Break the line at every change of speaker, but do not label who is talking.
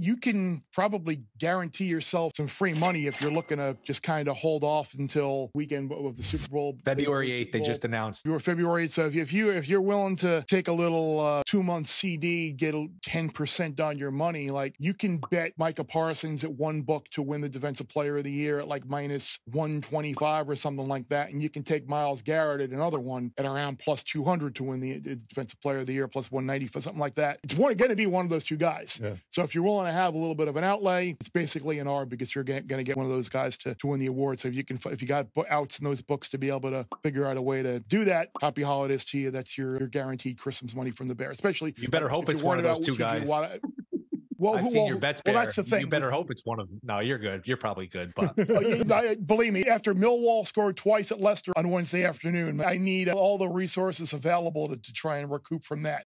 you can probably guarantee yourself some free money if you're looking to just kind of hold off until weekend of the Super Bowl.
February 8th, they just announced.
You were February 8th. So if you if you're willing to take a little uh, two month CD, get 10% on your money, like you can bet Micah Parsons at one book to win the Defensive Player of the Year at like minus 125 or something like that, and you can take Myles Garrett at another one at around plus 200 to win the Defensive Player of the Year, plus 190 for something like that. It's going to be one of those two guys. Yeah. So if you're willing to have a little bit of an outlay, it's basically an arb because you're going to get one of those guys to, to win the award. So if you can, if you got outs in those books to be able to figure out a way to do that, happy holidays to you. That's your, your guaranteed Christmas money from the Bear. Especially
you better hope it's one of those two guys. Well, I've who, seen well, your bets. Well, that's the thing. You better hope it's one of them. No, you're good. You're probably good. But oh,
believe me, after Millwall scored twice at Leicester on Wednesday afternoon, I need all the resources available to, to try and recoup from that.